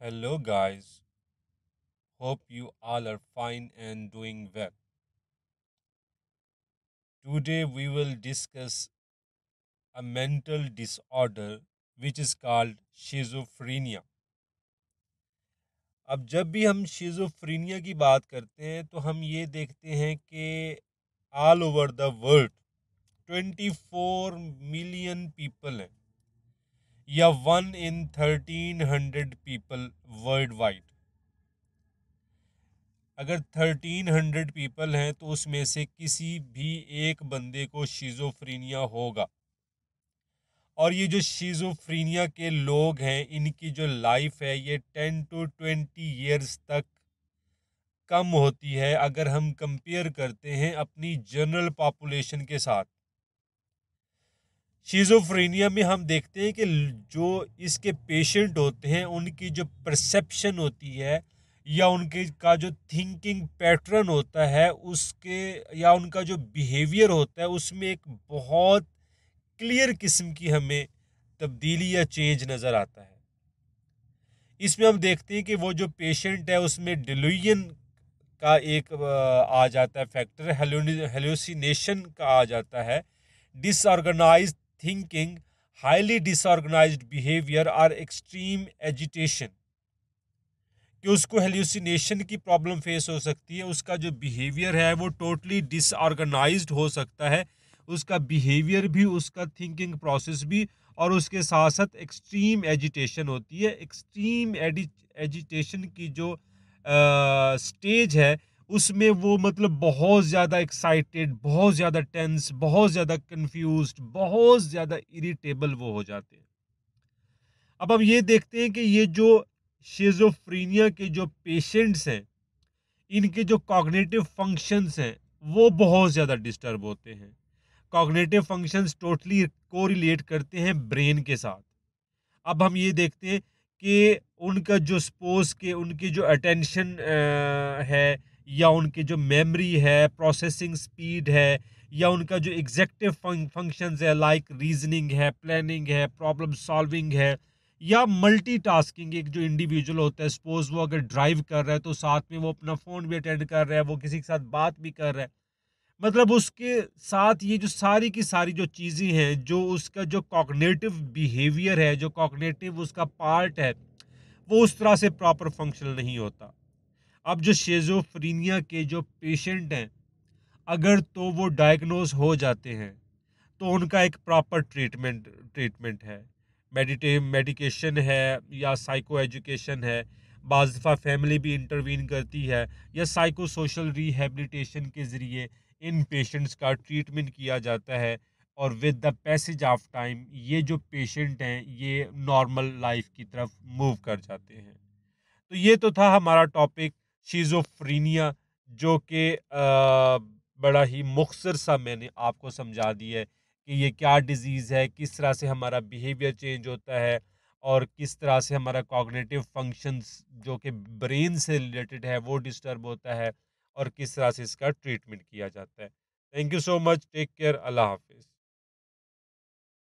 Hello, guys. Hope you all are fine and doing well. Today, we will discuss a mental disorder which is called schizophrenia. अब जब भी हम शिजोफ्रीनिया की बात करते हैं तो हम ये देखते हैं कि all over the world 24 million people हैं या one in thirteen hundred people worldwide अगर थर्टीन हंड्रेड पीपल हैं तो उसमें से किसी भी एक बंदे को शिजोफ्रीनिया होगा। और ये जो शिजोफ्रीनिया के लोग हैं, इनकी जो लाइफ है, ये टेन टू ट्वेंटी ईयर्स तक कम होती है। अगर हम कंपेयर करते हैं अपनी जनरल पॉपुलेशन के साथ शिजोफ्रेनिया में हम देखते हैं कि जो इसके पेशेंट होते हैं, उनकी जो परसेप्शन होती है, या उनके का जो थिंकिंग पैटर्न होता है, उसके, या उनका जो बिहेवियर होता है, उसमें एक बहुत क्लियर किस्म की हमें तब्दीली या चेंज नज़र आता है। इसमें हम देखते हैं कि वो जो पेशेंट है, उसमें डिलूजन का एक आ जाता है फैक्टर हेलोसिनेशन का आ जाता है। Disorganise thinking highly disorganised behaviour और एक्सट्रीम एजिटेशन कि उसको हेल्यूसिनेशन की प्रॉब्लम फेस हो सकती है उसका जो बिहेवियर है वो टोटली डिसऑर्गेनाइज्ड हो सकता है उसका बिहेवियर भी उसका थिंकिंग प्रोसेस भी और उसके साथ साथ एक्सट्रीम एजिटेशन होती है। एक्सट्रीम एजिटेशन की जो स्टेज uh, है उसमें वो मतलब बहुत ज़्यादा एक्साइटेड बहुत ज़्यादा टेंस बहुत ज़्यादा कंफ्यूज बहुत ज़्यादा इरिटेबल वो हो जाते हैं। अब हम ये देखते हैं कि ये जो शेजोफ्रीनिया के जो पेशेंट्स हैं, इनके जो कॉग्नेटिव फ़ंक्शंस हैं, वो बहुत ज़्यादा डिस्टर्ब होते हैं। कॉग्नेटिव फ़ंक्शंस टोटली कोरिलेट करते हैं ब्रेन के साथ। अब हम ये देखते हैं कि उनका जो सपोज़ के, उनकी जो अटेंशन है या उनकी जो मेमोरी है प्रोसेसिंग स्पीड है, या उनका जो एग्जेक्टिव फ़ंक्शंस है लाइक रीजनिंग है प्लानिंग है प्रॉब्लम सॉल्विंग है, या मल्टीटास्किंग एक जो इंडिविजुअल होता है सपोज़ वो अगर ड्राइव कर रहा है तो साथ में वो अपना फ़ोन भी अटेंड कर रहा है, वो किसी के साथ बात भी कर रहा है। मतलब उसके साथ ये जो सारी की सारी जो चीज़ें हैं, जो उसका जो कॉग्नेटिव बिहेवियर है, जो कॉग्नेटिव उसका पार्ट है, वो उस तरह से प्रॉपर फंक्शनल नहीं होता। अब जो शेजोफ्रीनिया के जो पेशेंट हैं, अगर तो वो डायग्नोज हो जाते हैं तो उनका एक प्रॉपर ट्रीटमेंट ट्रीटमेंट है। मेडिटे मेडिकेशन है या साइको एजुकेशन है, बाज़ दफ़ा फैमिली भी इंटरवीन करती है, या साइको सोशल रिहेबिलिटेशन के ज़रिए इन पेशेंट्स का ट्रीटमेंट किया जाता है, और with the passage of time ये जो पेशेंट हैं, ये नॉर्मल लाइफ की तरफ़ मूव कर जाते हैं। तो ये तो था हमारा टॉपिक शीज़ोफ्रीनिया जो कि बड़ा ही मुख्तर सा मैंने आपको समझा दिया है कि ये क्या डिज़ीज़ है, किस तरह से हमारा बिहेवियर चेंज होता है और किस तरह से हमारा कॉग्नेटिव फ़ंक्शंस जो कि ब्रेन से रिलेटेड है, वो डिस्टर्ब होता है और किस तरह से इसका ट्रीटमेंट किया जाता है। Thank you so much take care अल्लाह हाफिज़।